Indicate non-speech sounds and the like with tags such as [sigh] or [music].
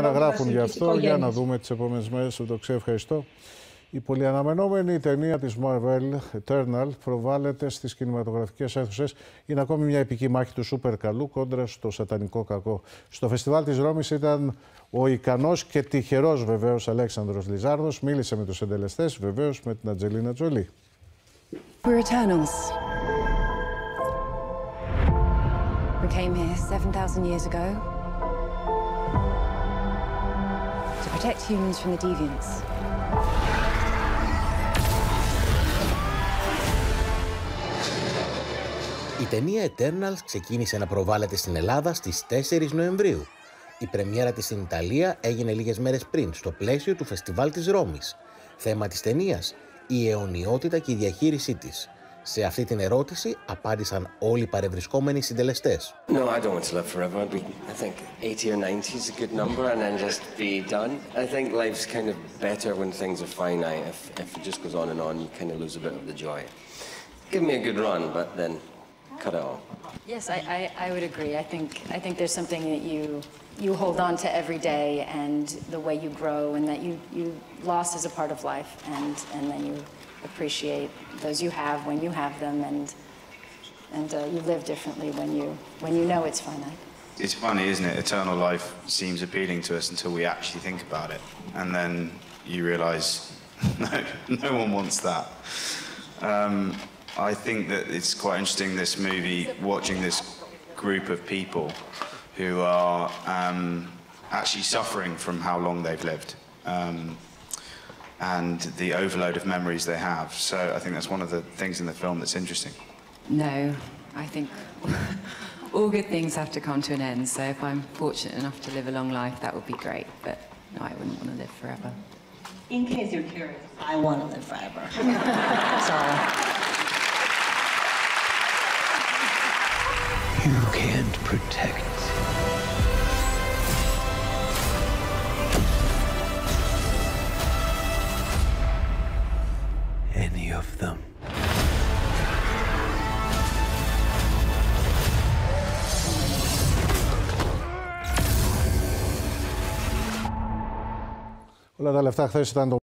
να γράφουν γι' αυτό. Για να δούμε τις επόμενες μέρες. Το ξέρω, ευχαριστώ. Η πολυαναμενόμενη ταινία της Marvel, Eternal, προβάλλεται στις κινηματογραφικές αίθουσες. Είναι ακόμη μια επική μάχη του σούπερ καλού κόντρα στο σατανικό κακό. Στο φεστιβάλ της Ρώμης ήταν ο ικανός και τυχερός βεβαίως Αλέξανδρος Λιζάρδος. Μίλησε με τους εντελεστές, βεβαίως με την Ατζελίνα Τζολί. We're Eternals. We came here 7,000 years ago protect humans from the deviants. Η ταινία Eternals ξεκίνησε να προβάλλεται στην Ελλάδα στις 4 Νοεμβρίου. Η πρεμιέρα της στην Ιταλία έγινε λίγες μέρες πριν, στο πλαίσιο του Φεστιβάλ της Ρώμης. Θέμα της ταινίας, η αιωνιότητα και η διαχείρισή της. Σε αυτή την ερώτηση απάντησαν όλοι οι παρευρισκόμενοι συντελεστές. No, I don't want to live forever. I'd be, I think 80 or 90 is a good number and then just be done. I think life's kind of better when things are finite. If, if it just goes on and on, you kind of lose a bit of the joy. Give me a good run, but then cut it off. Yes, I, I, I would agree. I think, I think there's something that you, you hold on to every day and the way you grow and that you, you lost as a part of life and, and then you appreciate those you have when you have them and, and uh, you live differently when you, when you know it's finite. It's funny, isn't it? Eternal life seems appealing to us until we actually think about it. And then you realise [laughs] no, no one wants that. Um, I think that it's quite interesting, this movie, watching this group of people who are um, actually suffering from how long they've lived. Um, and the overload of memories they have. So I think that's one of the things in the film that's interesting. No, I think [laughs] all good things have to come to an end. So if I'm fortunate enough to live a long life, that would be great. But no, I wouldn't want to live forever. In case you're curious, I want to live forever. [laughs] Sorry. You can't protect. Any of them. Όλα τα λεφτά χθες ήταν το